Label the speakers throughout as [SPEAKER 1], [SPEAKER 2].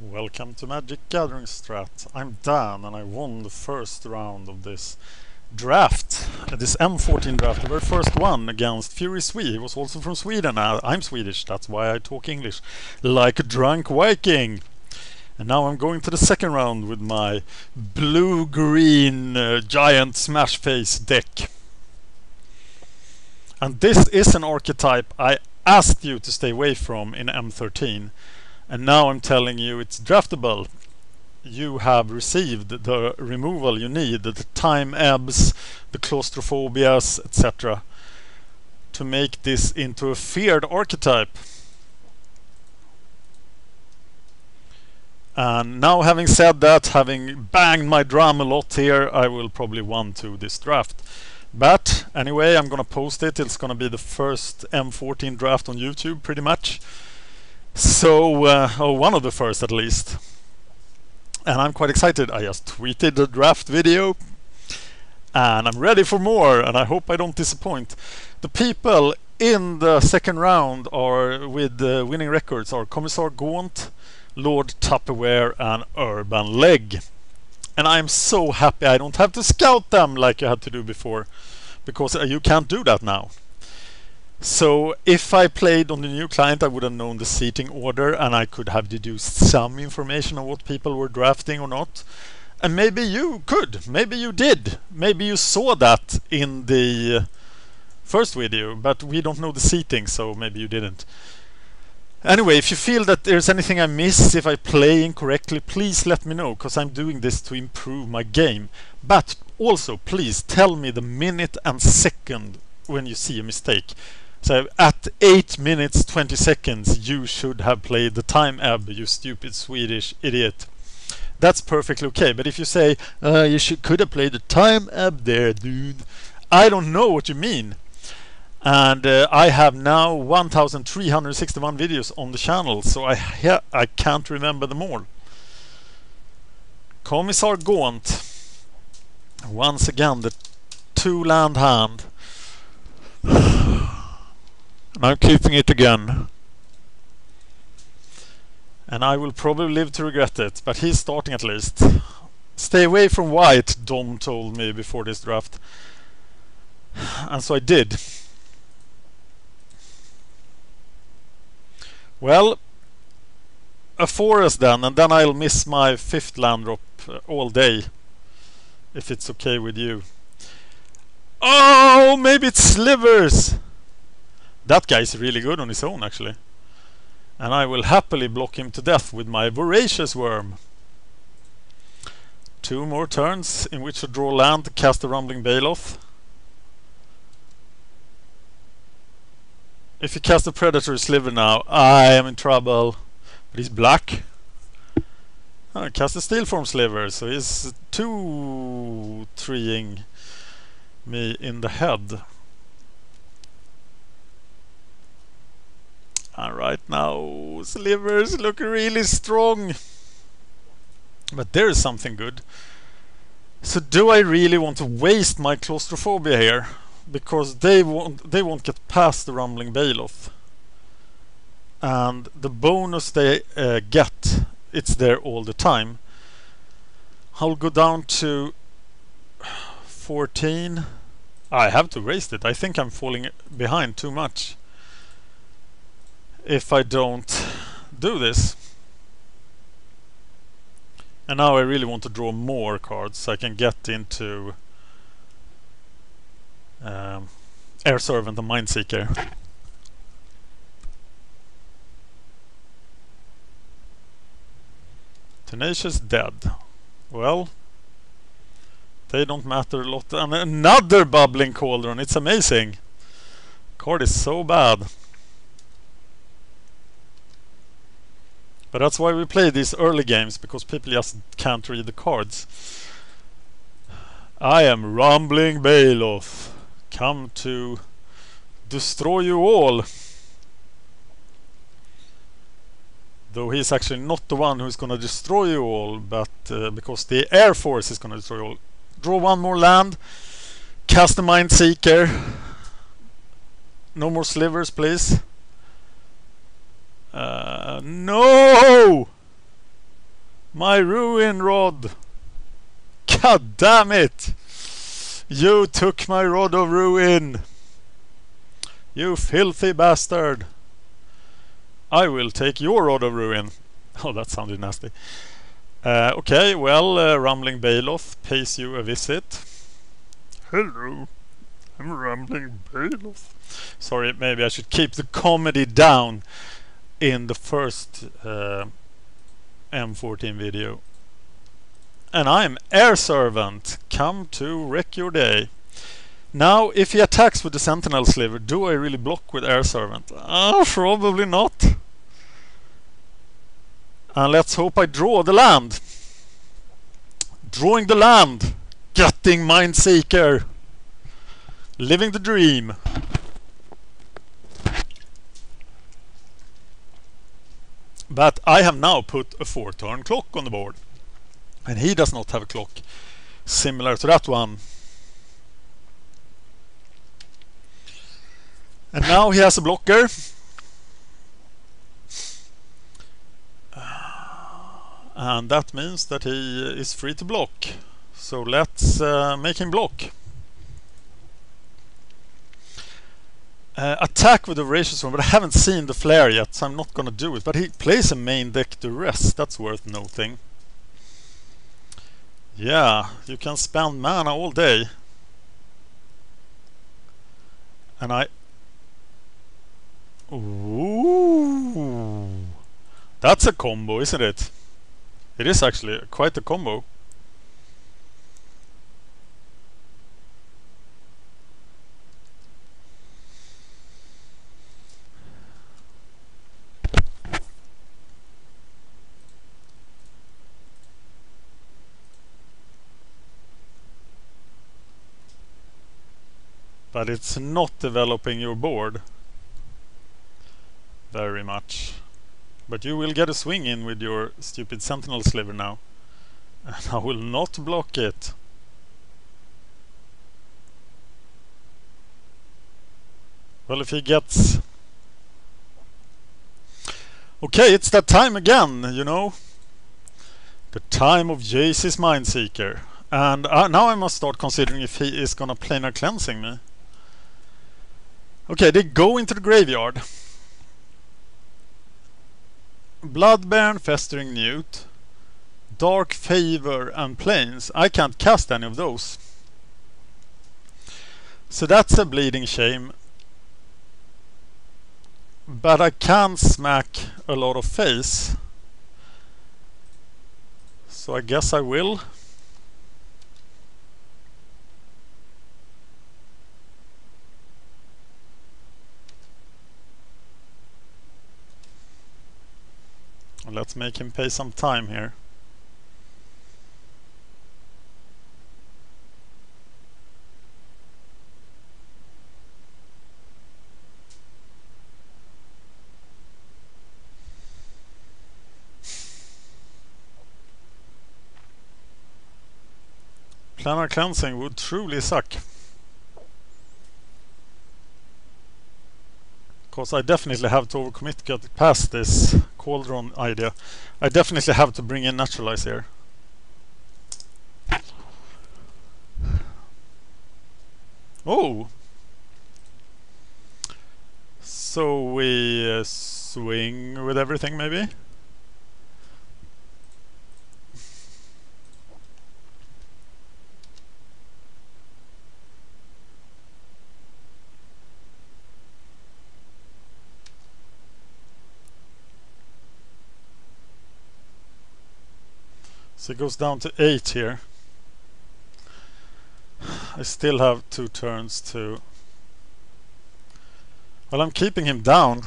[SPEAKER 1] Welcome to Magic Gathering Strat. I'm Dan and I won the first round of this draft, uh, this M14 draft, the very first one against Fury Swee. He was also from Sweden. Uh, I'm Swedish, that's why I talk English like a drunk Viking. And now I'm going to the second round with my blue-green uh, giant smash face deck. And this is an archetype I asked you to stay away from in M13 and now I'm telling you it's draftable. You have received the removal you need the time ebbs the claustrophobias etc to make this into a feared archetype. And now having said that having banged my drum a lot here I will probably want to this draft. But anyway I'm gonna post it. It's gonna be the first M14 draft on YouTube pretty much so, uh, oh, one of the first at least. And I'm quite excited. I just tweeted the draft video and I'm ready for more and I hope I don't disappoint. The people in the second round are with the winning records are Commissar Gaunt, Lord Tupperware and Urban Leg. And I'm so happy I don't have to scout them like I had to do before because uh, you can't do that now. So if I played on the new client I would have known the seating order and I could have deduced some information on what people were drafting or not. And maybe you could, maybe you did, maybe you saw that in the uh, first video, but we don't know the seating so maybe you didn't. Anyway, if you feel that there's anything I missed, if I play incorrectly, please let me know, because I'm doing this to improve my game. But also, please tell me the minute and second when you see a mistake. So at 8 minutes 20 seconds you should have played the time ebb, you stupid Swedish idiot. That's perfectly okay, but if you say, uh, you should, could have played the time ebb there, dude. I don't know what you mean. And uh, I have now 1361 videos on the channel, so I, I can't remember them all. Commissar Gaunt. Once again, the two land hand. I'm keeping it again. And I will probably live to regret it, but he's starting at least. Stay away from white, Dom told me before this draft. And so I did. Well, a forest then, and then I'll miss my fifth land drop uh, all day. If it's okay with you. Oh, maybe it's slivers! That guy is really good on his own actually. And I will happily block him to death with my Voracious Wurm. Two more turns in which to draw land to cast the Rumbling Baloth. If you cast a Predator Sliver now, I am in trouble. But he's black. Oh, cast a Steelform Sliver, so he's two treeing me in the head. And right now, slivers look really strong. But there is something good. So do I really want to waste my claustrophobia here? Because they won't, they won't get past the Rumbling Baloth. And the bonus they uh, get, it's there all the time. I'll go down to 14. I have to raise it. I think I'm falling behind too much if I don't do this. And now I really want to draw more cards so I can get into um, Air Servant and Mindseeker. Tenacious dead. Well, they don't matter a lot. And another bubbling cauldron. It's amazing. Card is so bad. But that's why we play these early games, because people just can't read the cards. I am Rumbling Baloth, come to destroy you all. Though he's actually not the one who's gonna destroy you all, but uh, because the Air Force is gonna destroy you all. Draw one more land, cast a Mindseeker. No more slivers, please. Uh, no! My ruin rod! God damn it! You took my rod of ruin! You filthy bastard! I will take your rod of ruin. Oh, that sounded nasty. Uh, okay, well, uh, Rumbling Baloth pays you a visit. Hello, I'm Rumbling Baloth. Sorry, maybe I should keep the comedy down in the first uh, M14 video. And I'm Air Servant. Come to wreck your day. Now, if he attacks with the Sentinel Sliver, do I really block with Air Servant? Ah, probably not. And let's hope I draw the land. Drawing the land. Getting Mindseeker. Living the dream. But I have now put a four turn clock on the board. And he does not have a clock similar to that one. And now he has a blocker. And that means that he is free to block. So let's uh, make him block. Uh, attack with the Voracious One, but I haven't seen the flare yet, so I'm not gonna do it. But he plays a main deck duress, that's worth noting. Yeah, you can spend mana all day. And I... Ooh! That's a combo, isn't it? It is actually quite a combo. But it's not developing your board very much. But you will get a swing in with your stupid sentinel sliver now. And I will not block it. Well, if he gets... Okay, it's that time again, you know. The time of Jace's Mindseeker. And uh, now I must start considering if he is gonna planar cleansing me. Okay, they go into the graveyard. Blood Bairn, Festering Newt, Dark Favor and Plains. I can't cast any of those. So that's a bleeding shame. But I can smack a lot of face. So I guess I will. Let's make him pay some time here. Planar cleansing would truly suck. Because I definitely have to overcommit to get past this cauldron idea. I definitely have to bring in naturalize here. Oh! So we uh, swing with everything maybe? So it goes down to 8 here. I still have two turns to... Well, I'm keeping him down.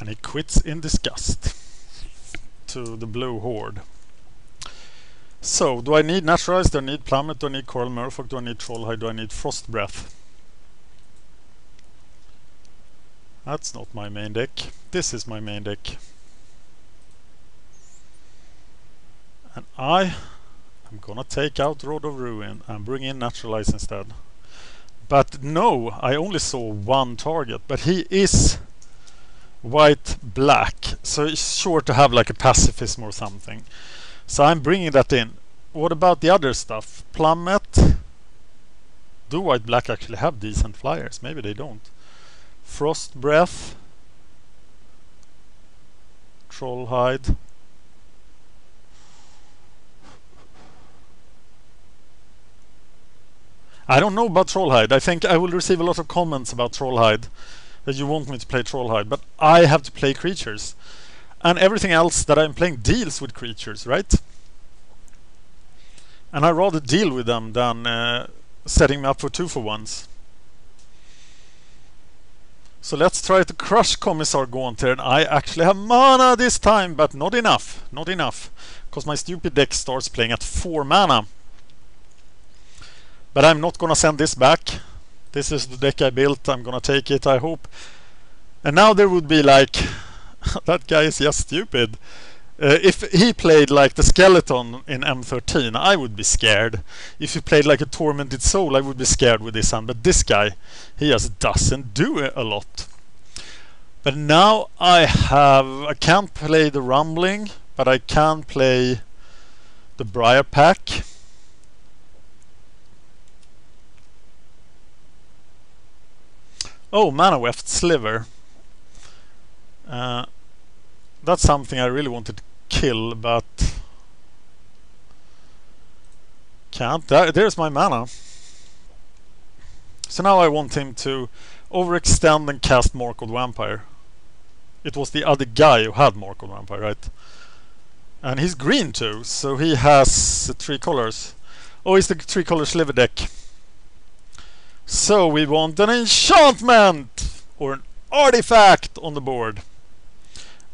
[SPEAKER 1] And he quits in disgust to the blue horde. So, do I need Naturalize? Do I need Plummet? Do I need Coral Merfolk? Do I need Trollhide? Do I need Frost Breath? That's not my main deck. This is my main deck. And I am gonna take out Rod of Ruin and bring in Naturalize instead. But no, I only saw one target, but he is white black, so he's sure to have like a pacifism or something. So I'm bringing that in. What about the other stuff? Plummet? Do white black actually have decent flyers? Maybe they don't. Frost Breath? Trollhide? I don't know about Trollhide. I think I will receive a lot of comments about Trollhide that you want me to play Trollhide, but I have to play creatures. And everything else that I'm playing deals with creatures, right? And I rather deal with them than uh, setting me up for two for ones. So let's try to crush Commissar Gaunter and I actually have mana this time, but not enough. Not enough. Because my stupid deck starts playing at 4 mana. But I'm not gonna send this back. This is the deck I built. I'm gonna take it, I hope. And now there would be like... that guy is just stupid. Uh, if he played like the skeleton in M13, I would be scared. If he played like a tormented soul, I would be scared with this hand. But this guy, he just doesn't do a lot. But now I have... I can't play the rumbling, but I can play the Briar Pack. Oh, Manaweft Sliver. Uh, that's something I really wanted to kill, but can't. there's my mana. So now I want him to overextend and cast Mark of Vampire. It was the other guy who had Mark of Vampire, right? And he's green too, so he has three colors. Oh, it's the three color sliver deck. So we want an enchantment or an artifact on the board.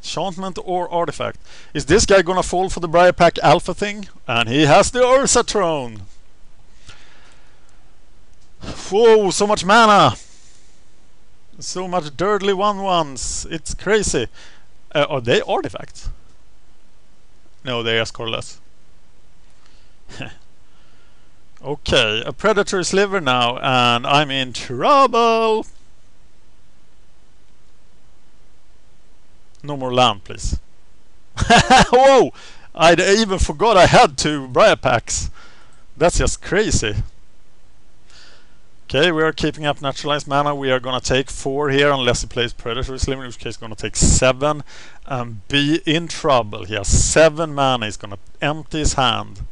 [SPEAKER 1] Enchantment or artifact. Is this guy gonna fall for the Briar Pack Alpha thing? And he has the Ursa Throne. Whoa, so much mana! So much dirtly one ones. It's crazy. Uh, are they artifacts? No, they are scoreless. Okay, a predator is sliver now, and I'm in trouble! No more land, please. Whoa! I even forgot I had two Briar Packs. That's just crazy. Okay, we are keeping up naturalized mana. We are gonna take four here unless he plays Predator Sliver, in which case gonna take seven and be in trouble. He has seven mana, he's gonna empty his hand.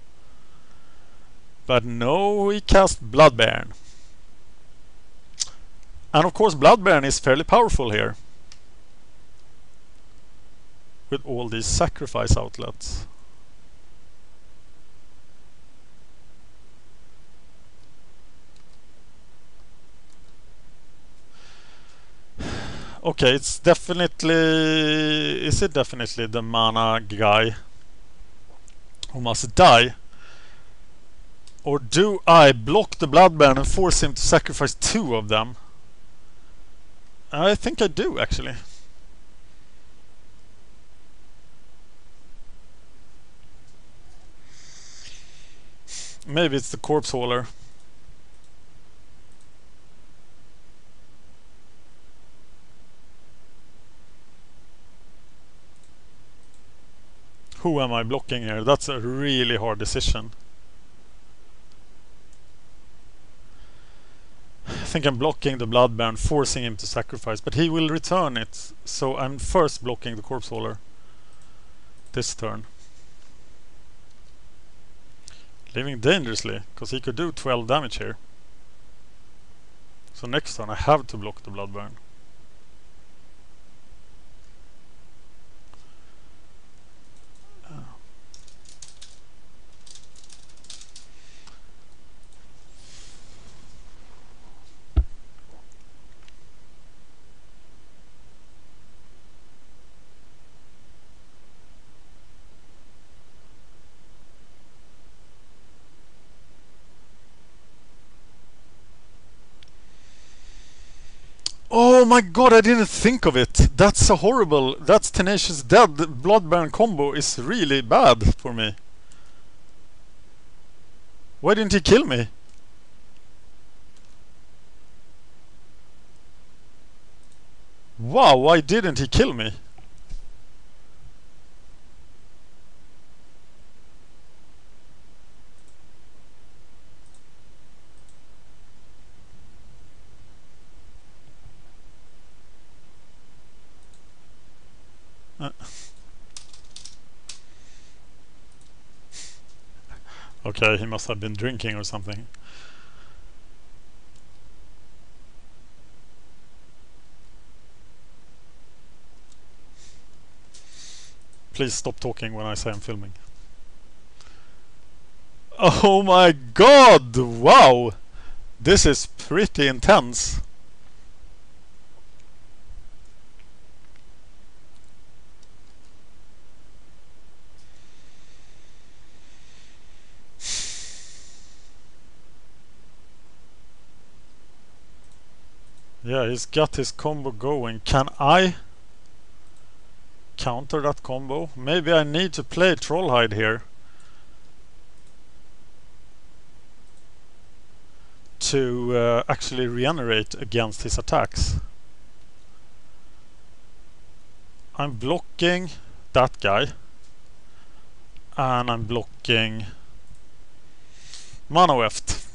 [SPEAKER 1] But no, he cast Blood Bairn. And of course Blood Bairn is fairly powerful here. With all these sacrifice outlets. Okay, it's definitely... Is it definitely the mana guy who must die? Or do I block the Blood Bairn and force him to sacrifice two of them? I think I do, actually. Maybe it's the corpse hauler. Who am I blocking here? That's a really hard decision. I think I'm blocking the Blood Bairn, forcing him to sacrifice, but he will return it. So I'm first blocking the Corpse Hauler this turn. Living dangerously, because he could do 12 damage here. So next turn I have to block the Blood Bairn. my god, I didn't think of it. That's a horrible... That's Tenacious Dead. Blood Bairn combo is really bad for me. Why didn't he kill me? Wow, why didn't he kill me? Okay, he must have been drinking or something. Please stop talking when I say I'm filming. Oh my god! Wow! This is pretty intense. Yeah, he's got his combo going. Can I counter that combo? Maybe I need to play Trollhide here. To uh, actually regenerate against his attacks. I'm blocking that guy. And I'm blocking Manaweft.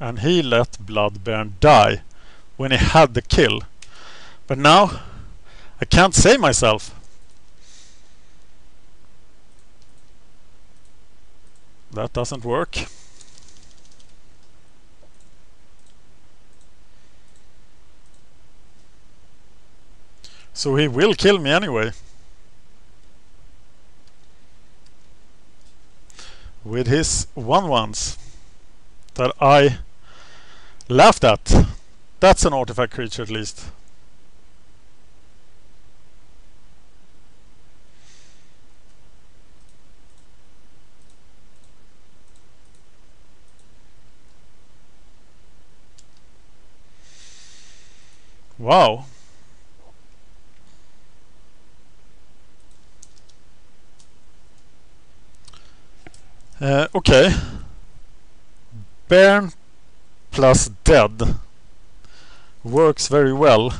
[SPEAKER 1] And he let Blood Bairn die when he had the kill. But now I can't save myself. That doesn't work. So he will kill me anyway. With his one ones that I Laughed at. That's an artifact creature at least. Wow. Uh, okay. Bairn plus dead works very well.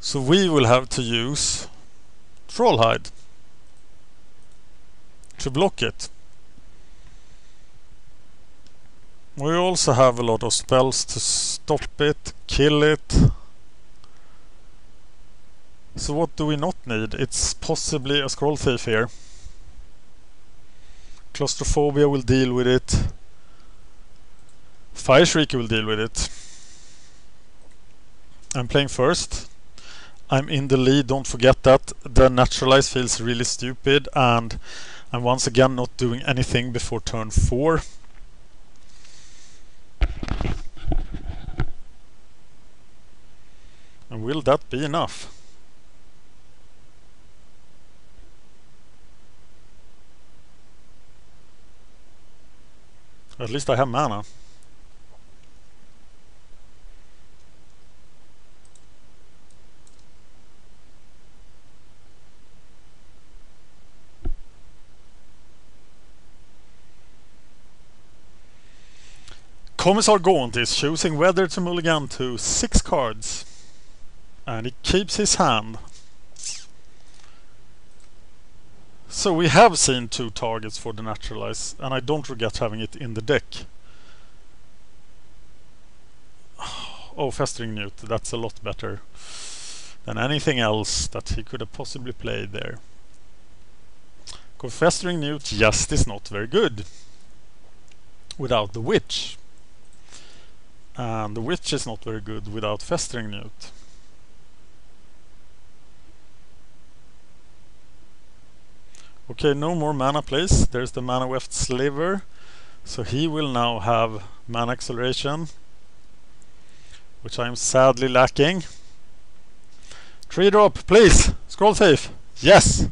[SPEAKER 1] So we will have to use Trollhide to block it. We also have a lot of spells to stop it, kill it. So what do we not need? It's possibly a scroll thief here. Claustrophobia will deal with it. Fire Shriek will deal with it. I'm playing first. I'm in the lead, don't forget that. The Naturalize feels really stupid and I'm once again not doing anything before turn 4. And will that be enough? At least I have mana. Commissar Gaunt is choosing whether to mulligan to six cards. And he keeps his hand. So we have seen two targets for the Naturalize, and I don't regret having it in the deck. Oh, Festering Newt, that's a lot better than anything else that he could have possibly played there. Because Festering Newt just is not very good without the Witch. And the witch is not very good without festering newt. Okay, no more mana please. There's the Manaweft Sliver. So he will now have mana acceleration. Which I'm sadly lacking. Tree drop, please! Scroll thief! Yes!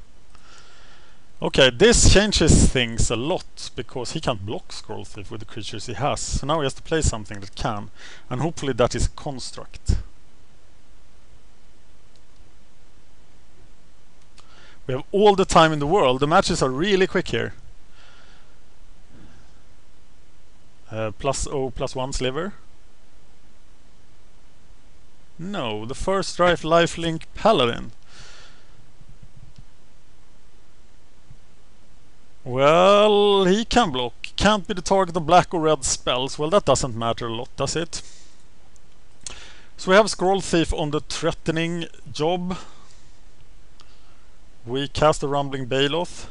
[SPEAKER 1] Okay, this changes things a lot because he can't block Scroll Thief with the creatures he has. So now he has to play something that can. And hopefully that is a construct. We have all the time in the world. The matches are really quick here. Uh, plus O plus 1 sliver. No, the first drive lifelink paladin. Well, he can block. Can't be the target of black or red spells. Well, that doesn't matter a lot, does it? So we have Scroll Thief on the threatening job. We cast a Rumbling Baloth.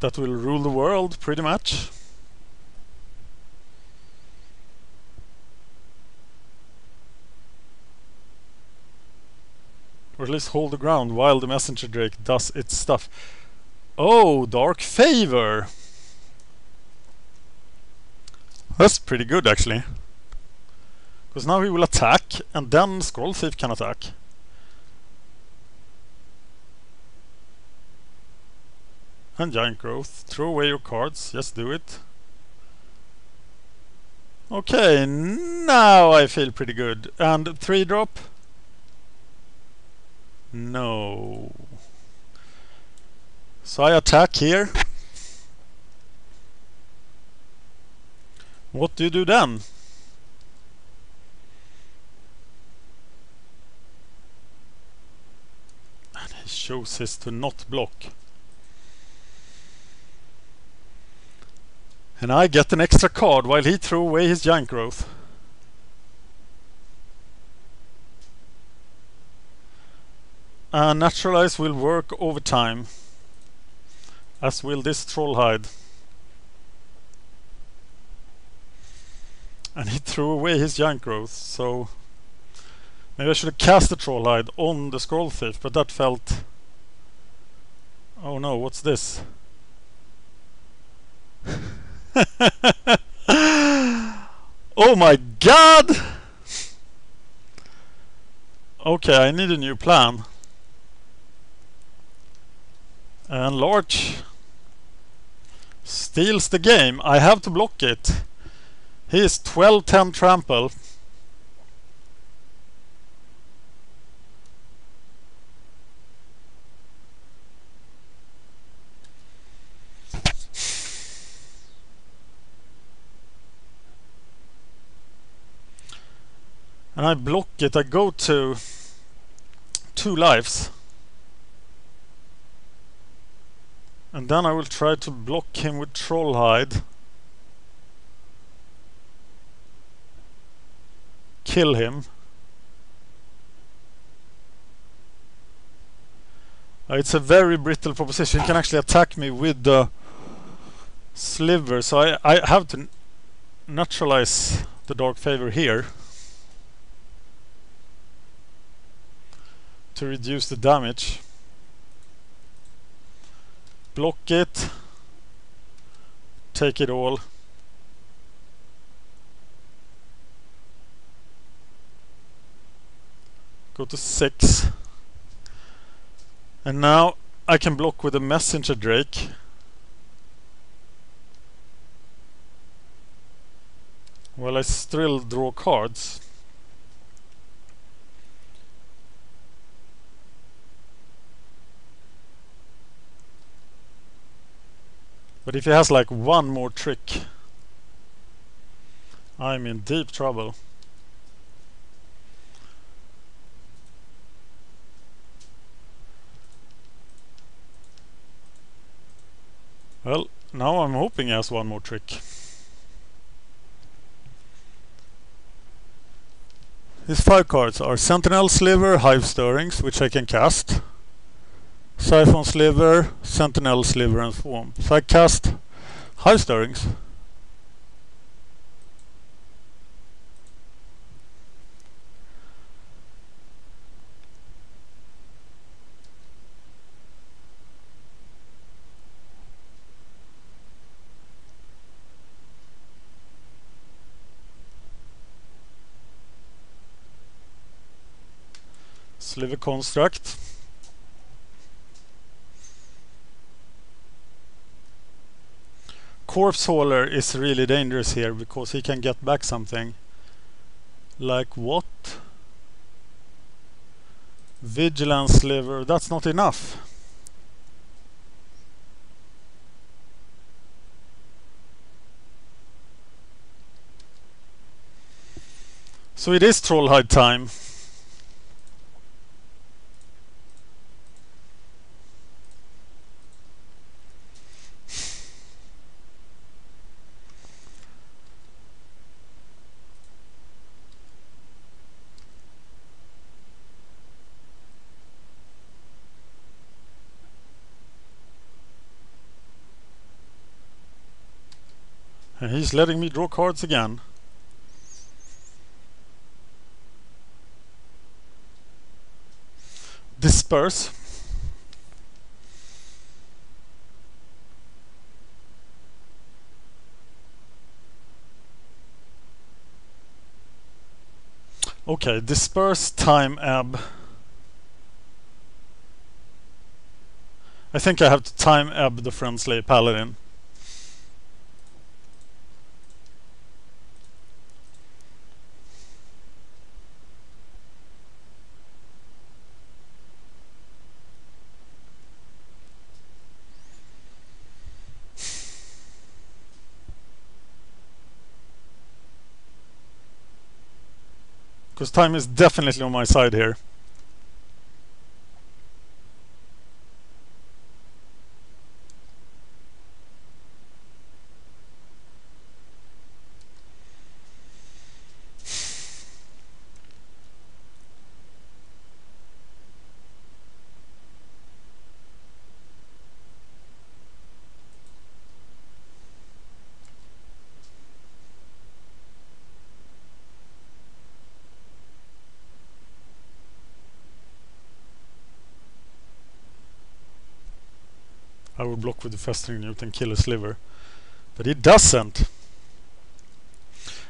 [SPEAKER 1] That will rule the world, pretty much. Or at least hold the ground while the messenger drake does its stuff. Oh, Dark Favor! That's pretty good actually. Because now he will attack and then Scroll Thief can attack. And Giant Growth. Throw away your cards. Just do it. Okay, now I feel pretty good. And 3 drop. No. So I attack here. What do you do then? And he chooses to not block. And I get an extra card while he threw away his giant growth. Uh, naturalize will work over time. As will this Trollhide. And he threw away his giant growth, so... Maybe I should have cast the Trollhide on the Scroll Thief, but that felt... Oh no, what's this? oh my god! Okay, I need a new plan. And Larch steals the game. I have to block it. He is 12-10 trample. And I block it. I go to two lives. And then I will try to block him with Trollhide. Kill him. Uh, it's a very brittle proposition. He can actually attack me with the sliver. So I, I have to neutralize the Dark Favor here. To reduce the damage block it take it all. Go to 6 and now I can block with a messenger drake. Well I still draw cards But if he has like one more trick, I'm in deep trouble. Well, now I'm hoping he has one more trick. His five cards are Sentinel Sliver, Hive Stirrings, which I can cast. Siphon Sliver, Sentinel Sliver and Swamp. So I cast Hive Stirrings. Sliver Construct. Corpse hauler is really dangerous here because he can get back something. Like what? Vigilance sliver, that's not enough. So it is Trollhide time. And he's letting me draw cards again. Disperse. Okay, disperse time ebb. I think I have to time ebb the Fiendslayer Paladin. Because time is definitely on my side here. Block with the Festering Newt and kill a sliver. But it doesn't.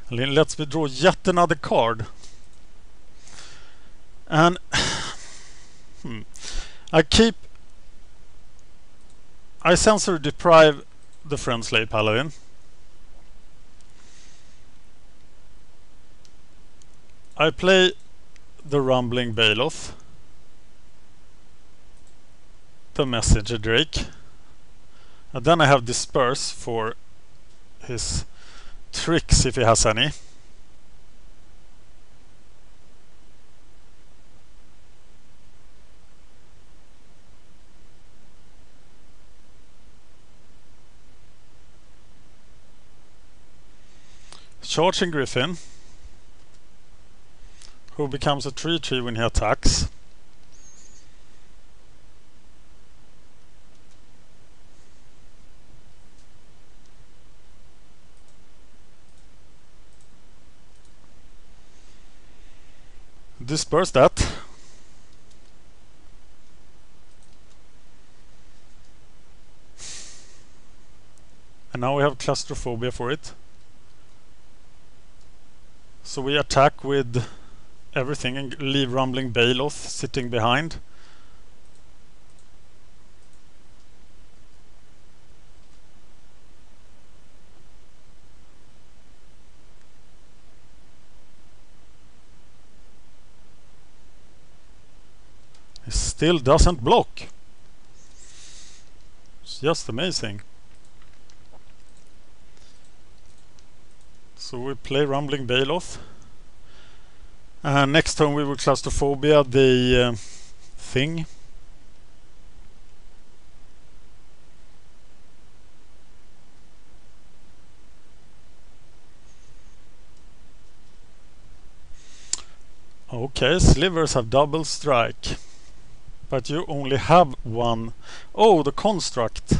[SPEAKER 1] And let's me draw yet another card. And hmm, I keep I censor deprive the Fiendslayer Paladin. I play the Rumbling Baloth. The Messenger Drake. And then I have Disperse for his tricks if he has any. Charging Griffin who becomes a 3-3 when he attacks. Disperse that. And now we have claustrophobia for it. So we attack with everything and leave Rumbling Baloth sitting behind. Still doesn't block. It's just amazing. So we play Rumbling Baloth. And next turn we will Claustrophobia the uh, thing. Okay, slivers have double strike. But you only have one. Oh, the construct.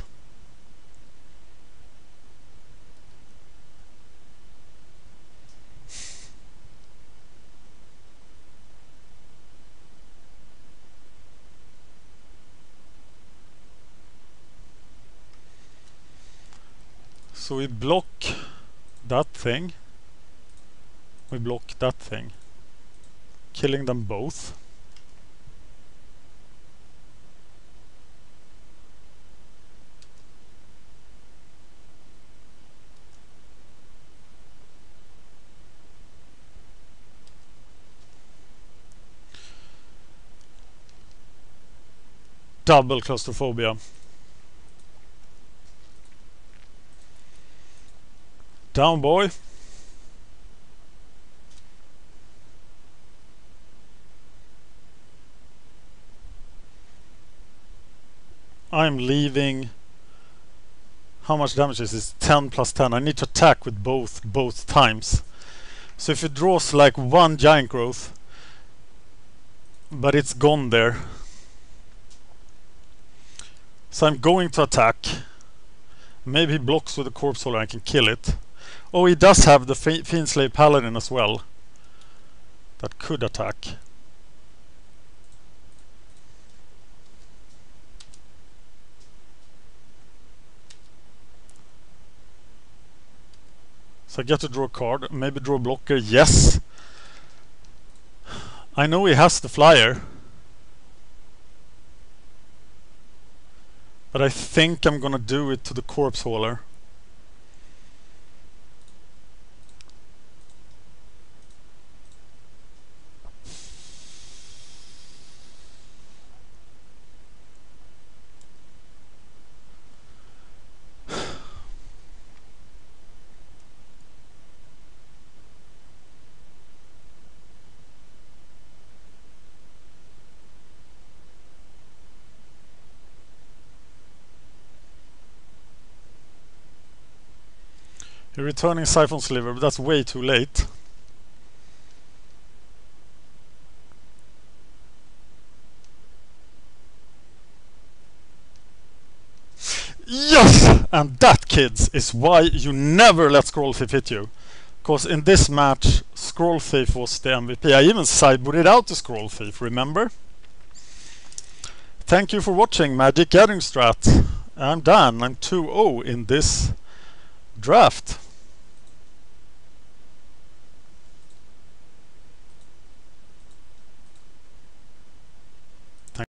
[SPEAKER 1] So we block that thing. We block that thing. Killing them both. Double claustrophobia. Down boy. I'm leaving. How much damage is this? 10 plus 10. I need to attack with both both times. So if it draws like one giant growth, but it's gone there. So I'm going to attack. Maybe he blocks with the corpse hauler and I can kill it. Oh, he does have the Fiendslayer Paladin as well. That could attack. So I get to draw a card, maybe draw a blocker, yes. I know he has the flyer. But I think I'm gonna do it to the corpse hauler. You're returning Siphon Sliver, but that's way too late. Yes! And that, kids, is why you never let Scroll Thief hit you. Because in this match, Scroll Thief was the MVP. I even sideboarded out the Scroll Thief, remember? Thank you for watching Magic Gathering Strat. I'm Dan, I'm 2-0 in this draft.